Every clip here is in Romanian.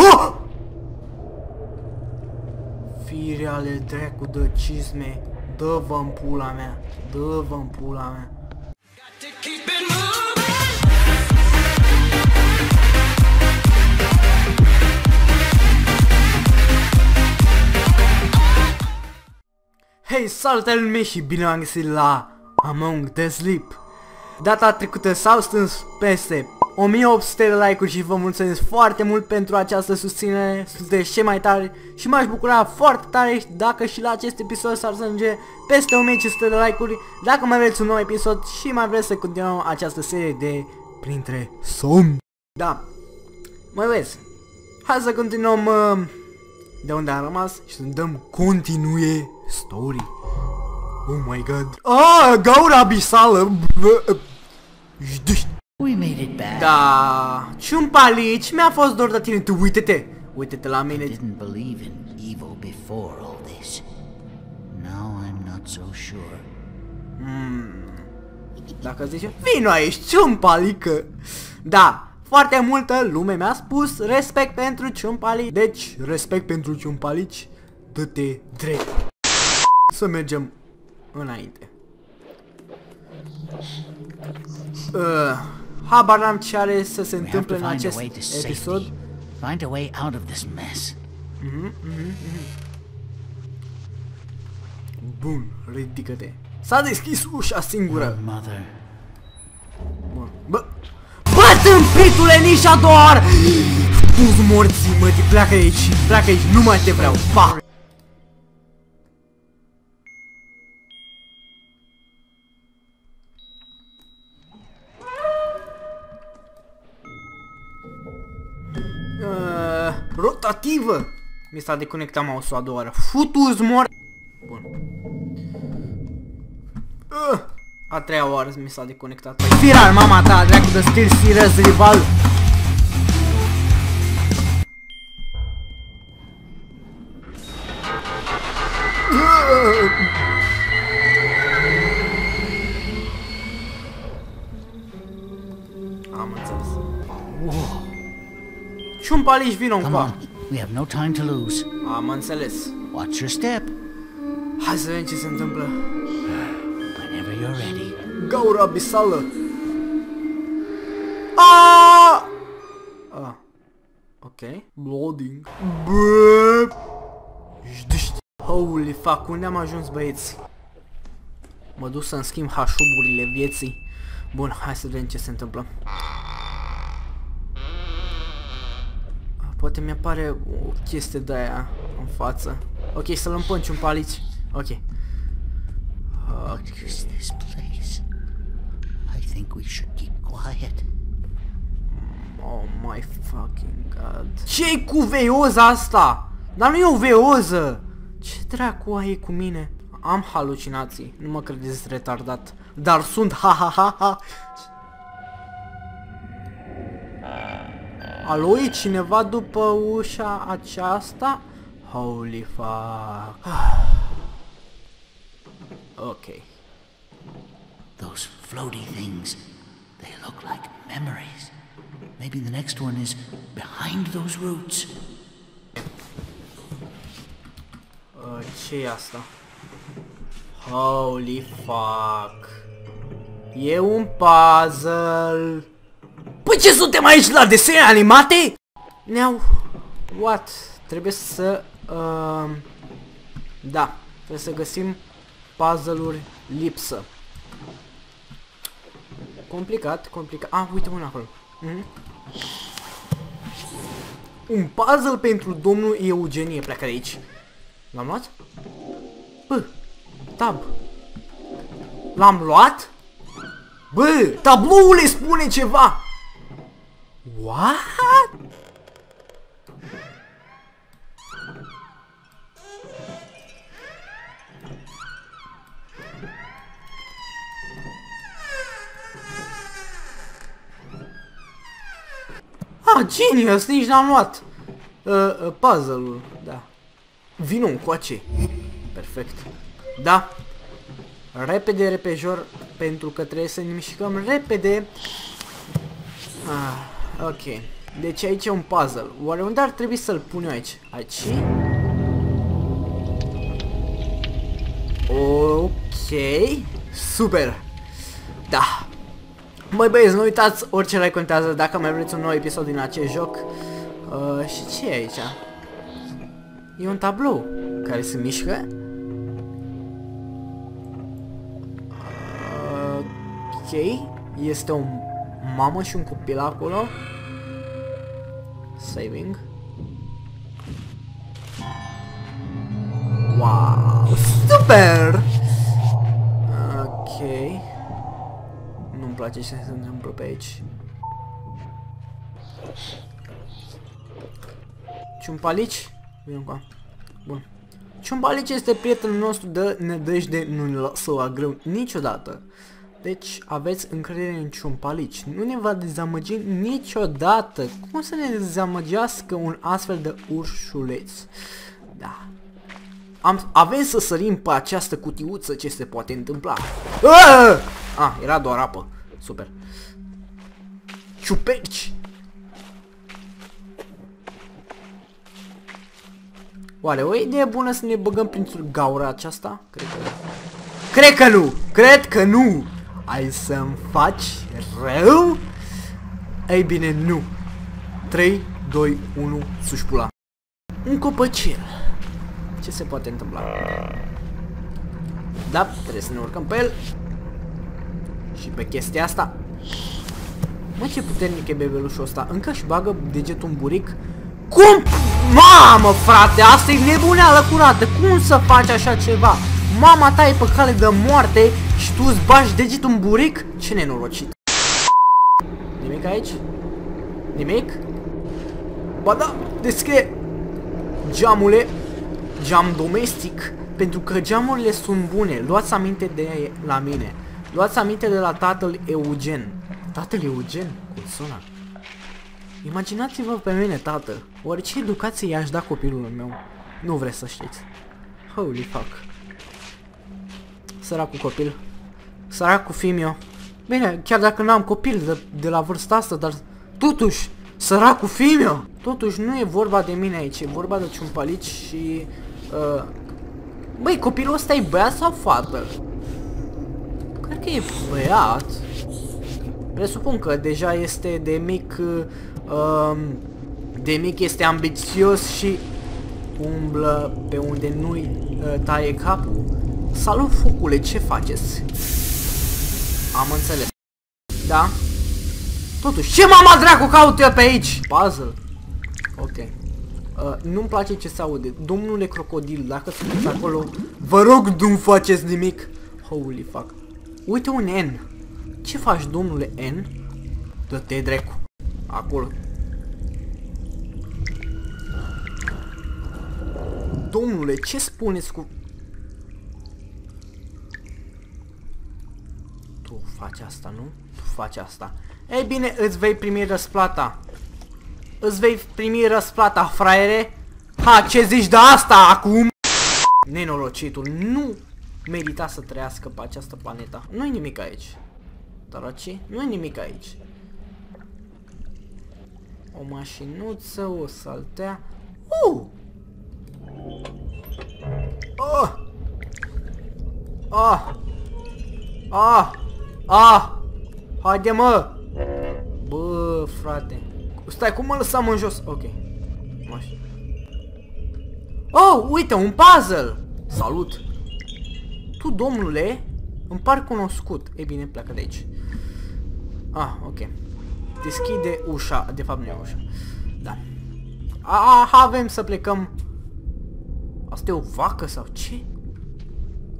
Oh! Fire ale dracu de cizme. Dă-vă în pula mea. Dă-vă în pula mea. Hei, salutare lume și bine am găsit la Among the Sleep. Data trecută s-au strâns peste 1800 de like-uri și vă mulțumesc foarte mult pentru această susținere. Sunteți cei mai tari și m-aș bucura foarte tare dacă și la acest episod s-ar strânge peste 1500 de like-uri. Dacă mai vreți un nou episod și mai vreți să continuăm această serie de printre somni. Da, mai vezi. Hai să continuăm uh, de unde am rămas și să dăm continue story. Oh my god. Ah, gaura abisală. Jduști. We made it back. Da, ciumpalici, mi-a fost dor de tine, tu uite-te, uite-te la mine. Didn't believe in evil before all this. Now I'm not so sure. Dacă zice, vino aici, ciumpalică. Da, foarte multă lume mi-a spus respect pentru ciumpalici, deci respect pentru ciumpalici, dă-te drept. Să mergem înainte. Uh, habar n-am ce are să se We have to întâmple în find a acest way to episod. safety. Find a way out of this mess. Bun, ridică-te. S-a deschis ușa singură. Mother. Bun. Bă, bă, tâmpitule, nici a doua oară! Puz morții, mă, te pleacă aici, pleacă aici, nu mai te vreau, pa! Rotativă! Mi s-a deconectat mouse-ul a doua oară. Futus mor... Bun. Uh, a treia oară mi s-a deconectat. Viral, mama ta, dracu de stil serious rival. Am înțeles. Ciumpalici, vino Come încoa. On. We have no time to lose. Am înțeles. Watch your step. Hai să vedem ce se întâmplă. Whenever you're ready. Gaura abisală. Ah! Ah. Ok. Loading. Bă! Jdiști. Holy fuck, unde am ajuns băieți? Mă duc să-mi schimb hașuburile vieții. Bun, hai să vedem ce se întâmplă. Poate mi-apare o chestie de aia în față. Ok, să-l împânci un palici. Ok. What is this place? I think we should keep quiet. Oh my fucking god. ce cu veioza asta? Dar nu e o veoză! Ce dracu ai cu mine? Am halucinații, nu mă credeți retardat. Dar sunt ha ha ha ha. Alo, e cineva după ușa aceasta? Holy fuck. ok. Those floaty things, they look like memories. Maybe the next one is behind those roots. Uh, ce e asta? Holy fuck. E un puzzle. Păi ce suntem aici la desene animate? Ne-au... What? Trebuie să... Uh, da, trebuie să găsim puzzle-uri lipsă. Complicat, complicat. Ah, uite unul acolo. Mhm. Un puzzle pentru domnul Eugenie. Pleacă de aici. L-am luat? Bă, tab. L-am luat? Bă, tabloul îi spune ceva. What? Ah, genius, nici n-am luat. Uh, uh, puzzle-ul, da. Vino încoace. Perfect. Da. Repede, repejor, pentru că trebuie să ne mișcăm repede. Ah, ok. Deci aici e un puzzle. Oare unde ar trebui să-l pun eu aici? Aici? Ok. Super. Da. Măi băieți, nu uitați, orice like contează dacă mai vreți un nou episod din acest joc. Uh, și ce e aici? E un tablou care se mișcă. Uh, ok. Este o mamă și un copil acolo. Saving. Wow, super! Ok. Nu-mi place ce se întâmplă pe aici. Ciumpalici? Vino cu Bun. Ciumpalici este prietenul nostru de nedejde, nu-l lasă la greu niciodată. Deci aveți încredere în ciumpalici. Nu ne va dezamăgi niciodată. Cum să ne dezamăgească un astfel de urșuleț? Da. Am, avem să sărim pe această cutiuță ce se poate întâmpla. Ah, ah era doar apă. Super. Ciupeci! Oare o idee bună să ne băgăm prin gaura aceasta? Cred că nu. Cred că nu! Cred că nu! Ai să-mi faci rău? Ei bine, nu. 3, 2, 1, suși pula. Un copăcel. Ce se poate întâmpla? Da, trebuie să ne urcăm pe el. Și pe chestia asta. Mă, ce puternic e bebelușul ăsta. Încă își bagă degetul în buric. Cum? Mamă, frate, asta e nebuneală curată. Cum să faci așa ceva? Mama ta e pe cale de moarte și tu îți bagi degetul în buric? Ce nenorocit. Nimic aici? Nimic? Ba da, deschide geamule, geam domestic, pentru că geamurile sunt bune. Luați aminte de la mine. Luați aminte de la tatăl Eugen. Tatăl Eugen? Cum sună? Imaginați-vă pe mine, tată. Oare ce educație i-aș da copilul meu? Nu vreți să știți. Holy fuck. Săracul copil. Săracul fimio. Bine, chiar dacă n-am copil de, de la vârsta asta, dar totuși, săracul fimio. Totuși, nu e vorba de mine aici, e vorba de ciumpalici și... Uh, băi, copilul ăsta e băiat sau fată? Cred că e băiat. Presupun că deja este de mic... Uh, de mic este ambițios și umblă pe unde nu-i uh, taie capul. Salut, focule, ce faceți? Am înțeles. Da? Totuși, ce mama dracu caut eu pe aici? Puzzle. Ok. Uh, Nu-mi place ce se aude. Domnule crocodil, dacă sunteți acolo, vă rog, nu faceți nimic. Holy fuck. Uite un N. Ce faci, domnule N? Dă-te dracu. Acolo. Domnule, ce spuneți cu faci asta, nu? Tu faci asta. Ei bine, îți vei primi răsplata. Îți vei primi răsplata, fraiere. Ha, ce zici de asta acum? Nenorocitul nu merita să trăiască pe această planetă. Nu-i nimic aici. Doroci, nu-i nimic aici. O mașinuță, o saltea. Uh! Oh! Ah! Ah! Ah! Haide mă! Bă, frate. Stai, cum mă lăsam în jos? Ok. Maș. Oh, uite, un puzzle! Salut! Tu, domnule, îmi par cunoscut. E bine, pleacă de aici. Ah, ok. Deschide ușa. De fapt, nu e ușa. Da. Ah, avem să plecăm. Asta e o vacă sau ce?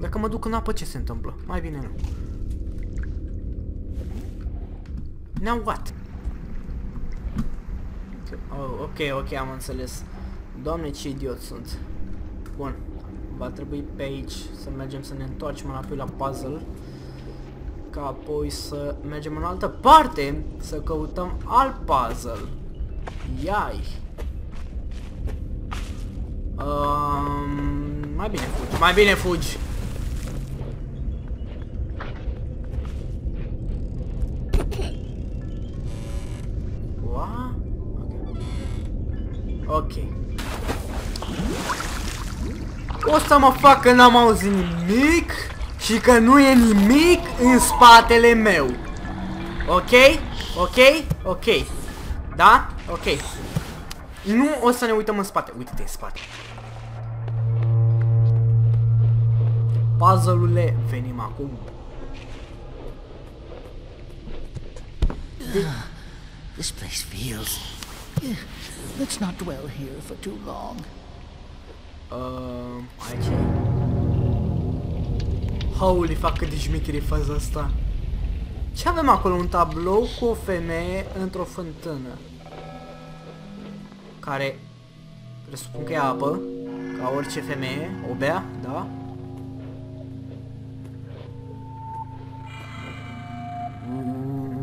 Dacă mă duc în apă, ce se întâmplă? Mai bine nu. Now what? Oh, ok, ok, am înțeles. Doamne, ce idiot sunt. Bun. Va trebui pe aici să mergem să ne întoarcem înapoi la puzzle. Ca apoi să mergem în altă parte să căutăm alt puzzle. Iai. Um, mai bine fugi, mai bine fugi. O să mă fac că n-am auzit nimic și că nu e nimic în spatele meu. Ok? Ok? Ok. Da? Ok. Nu o să ne uităm în spate. Uite-te în spate. Puzzle-urile venim acum. This place feels. Yeah, let's not dwell here for too long. Uh, aici e. Holy fuck, cât de șmecher e faza asta. Ce avem acolo? Un tablou cu o femeie într-o fântână. Care presupun că e apă, ca orice femeie, o bea, da?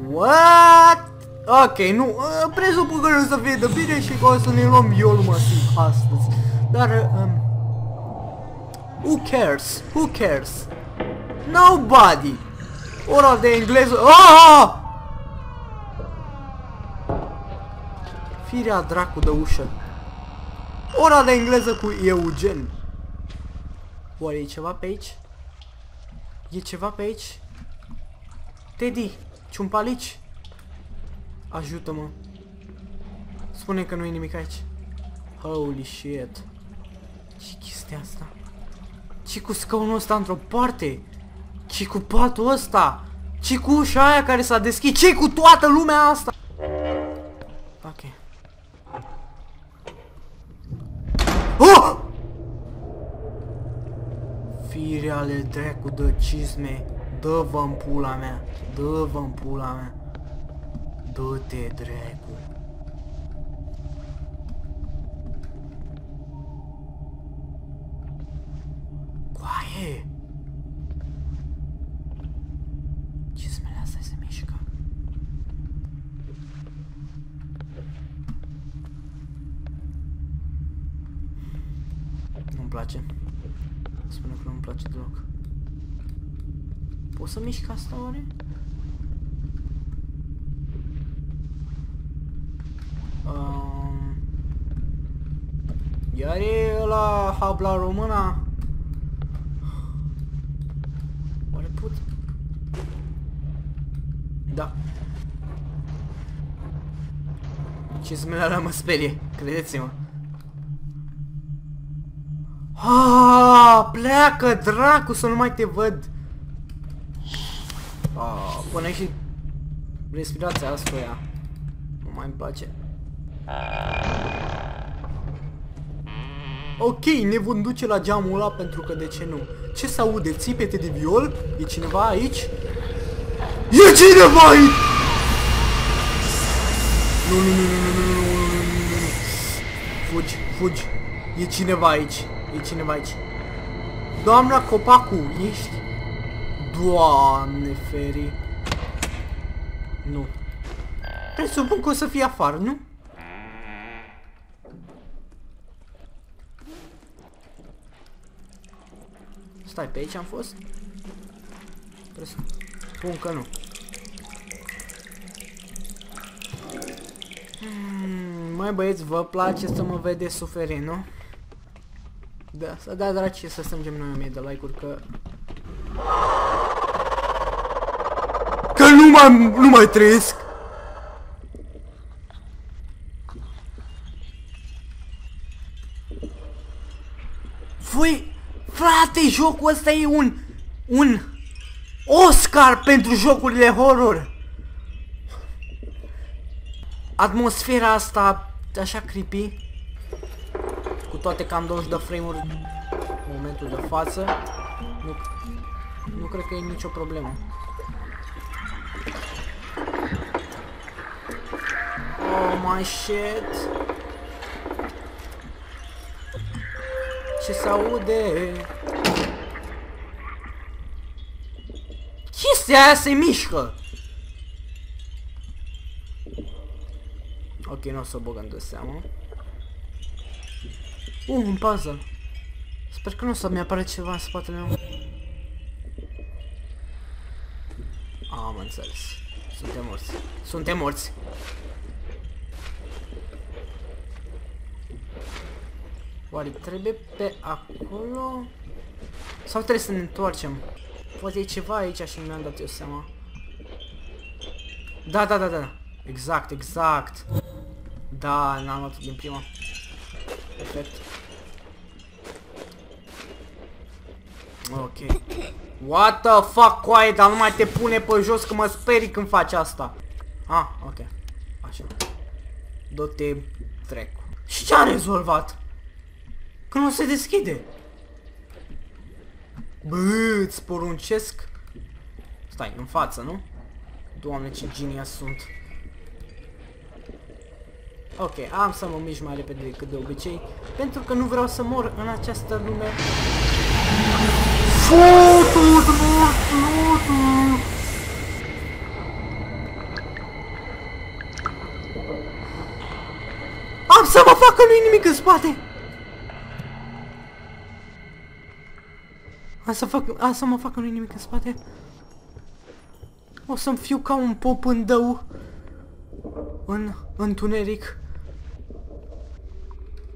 What? Ok, nu, uh, presupun că nu o să fie de bine și că o să ne luăm violul masiv astăzi. Dar, um, who cares? Who cares? Nobody! Ora de engleză... Ah! Firea dracu de ușă. Ora de engleză cu Eugen. Oare e ceva pe aici? E ceva pe aici? Teddy, ciumpalici? Ajută-mă. Spune că nu e nimic aici. Holy shit. Ce chestia asta? Ce cu scaunul ăsta într-o parte? ce cu patul ăsta? ce cu ușa aia care s-a deschis? ce cu toată lumea asta? Ok. Oh! Fire ale dracu de cizme. Dă-vă în pula mea. Dă-vă în pula mea. Dă-te dracu. Coaie! Cizmele astea se mișcă. Nu-mi place. Spune că nu-mi place deloc. Poți să mișc asta oare? Um, iar e la habla română? Oare pot? Da. Cizmele alea mă sperie, credeți-mă. Ah, pleacă, dracu, să nu mai te văd. Ah, pune și respirația asta ea. Nu mai îmi place. Ok, ne vom duce la geamul ăla pentru că de ce nu? Ce se aude? Țipete de viol? E cineva aici? E cineva aici! Nu, nu, nu, nu, nu, nu, nu, nu, nu, nu, nu. Fugi, fugi. E cineva aici. E cineva aici. Doamna Copacu, ești? Doamne feri. Nu. Presupun că o să fie afară, nu? Stai, pe aici am fost? Presupun că nu. Hmm, mai băieți, vă place să mă vedeți suferind, nu? Da, să da draci să strângem noi 1000 de like-uri că... Că nu mai, nu mai trăiesc! Voi, frate, jocul ăsta e un, un Oscar pentru jocurile horror! Atmosfera asta, așa creepy, cu toate că am 20 de frame-uri în momentul de față, nu, nu cred că e nicio problemă. Oh my shit! Ce se aude? Chestia aia se mișcă! Ok, nu o să o băgăm de seamă. Uh, un puzzle. Sper că nu o să mi-apare ceva în spatele meu. Am înțeles. Suntem morți. Suntem morți. Oare trebuie pe acolo? Sau trebuie să ne întoarcem? Poate e ceva aici și nu mi-am dat eu seama. Da, da, da, da. Exact, exact. Da, n-am luat din prima. Perfect. Ok. What the fuck, coaie, dar nu mai te pune pe jos că mă sperii când faci asta. Ah, ok. Așa. Do-te trec. Și ce a rezolvat? Că nu se deschide. Bă, îți poruncesc. Stai, în față, nu? Doamne, ce genius sunt. Ok, am să mă mișc mai repede decât de obicei, pentru că nu vreau să mor în această lume. Fotu, Am să mă facă nu nimic în spate! Am să, fac, am să mă facă nu nimic în spate. O să-mi fiu ca un pop în dău. În întuneric.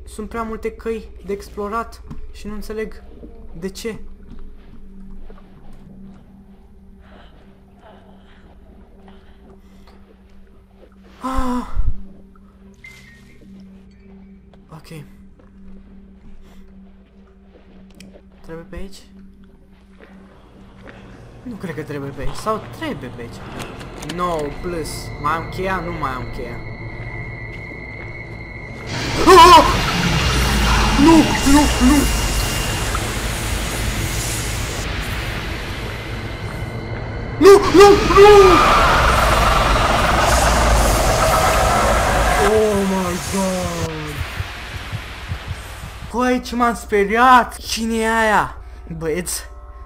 Sunt prea multe căi de explorat și nu înțeleg de ce. Ah. Ok. Trebuie pe aici? Nu cred că trebuie pe aici. Sau trebuie pe aici. No, plus. Mai am cheia? Nu mai am cheia. Ah! Nu, nu, nu! Nu, nu, nu! Oh my god! Păi, ce m-am speriat! Cine e aia? Băieți,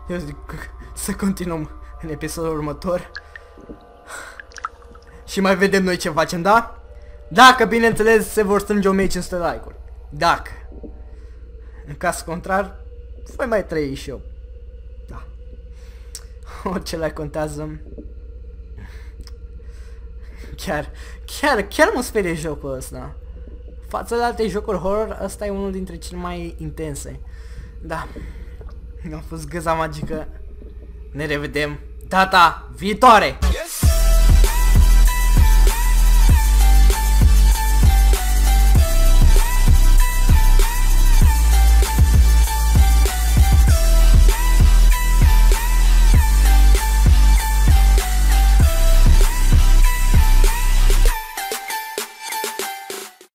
eu zic să continuăm în episodul următor. Și mai vedem noi ce facem, da? Dacă, bineînțeles, se vor strânge 1500 like-uri. Dacă. În caz contrar, voi mai trăi și eu. Da. Orice like contează. Chiar, chiar, chiar mă sperie jocul ăsta. Față de alte jocuri horror, ăsta e unul dintre cele mai intense. Da. A fost găza magică. Ne revedem data viitoare!